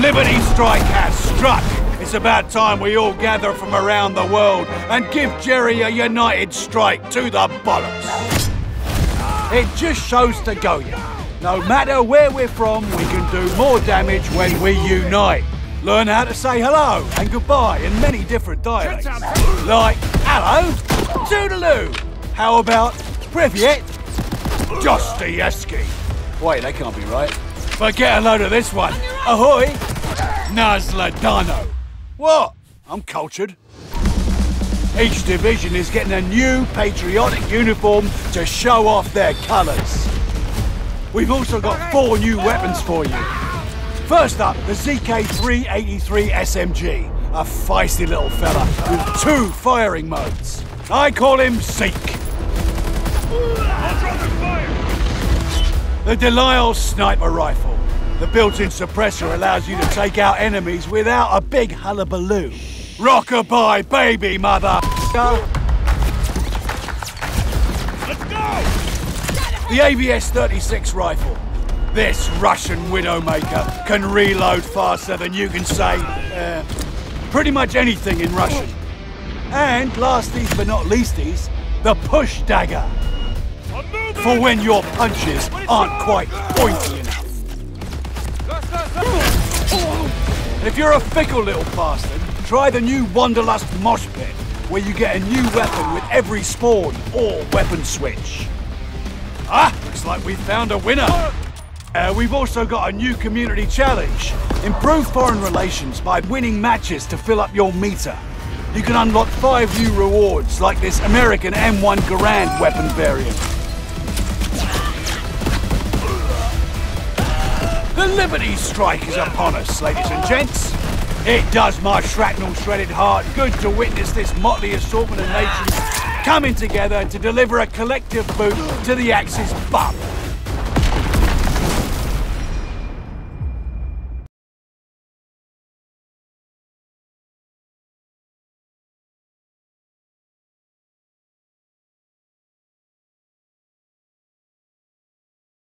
Liberty Strike has struck. It's about time we all gather from around the world and give Jerry a united strike to the bollocks. It just shows to go. No matter where we're from, we can do more damage when we unite. Learn how to say hello and goodbye in many different dialects. Like, hello, toodaloo. How about privyet, Dostoevsky. Wait, that can't be right. But get a load of this one. Ahoy, Nazladano. What? I'm cultured. Each division is getting a new patriotic uniform to show off their colours. We've also got four new weapons for you. First up, the ZK-383 SMG, a feisty little fella with two firing modes. I call him Zeke. The Delisle Sniper Rifle. The built-in suppressor allows you to take out enemies without a big hullabaloo. Rockabye, baby mother. Let's go! The AVS-36 rifle. This Russian Widowmaker can reload faster than you can say uh, pretty much anything in Russian. And lasties but not leasties, the push dagger. For when your punches aren't quite pointy And if you're a fickle little bastard, try the new Wanderlust Mosh Pit, where you get a new weapon with every spawn or weapon switch. Ah, looks like we've found a winner. Uh, we've also got a new community challenge. Improve foreign relations by winning matches to fill up your meter. You can unlock five new rewards, like this American M1 Garand weapon variant. Liberty Strike is upon us, ladies and gents. It does my shrapnel-shredded heart good to witness this motley assortment of nations coming together to deliver a collective boot to the Axis bum.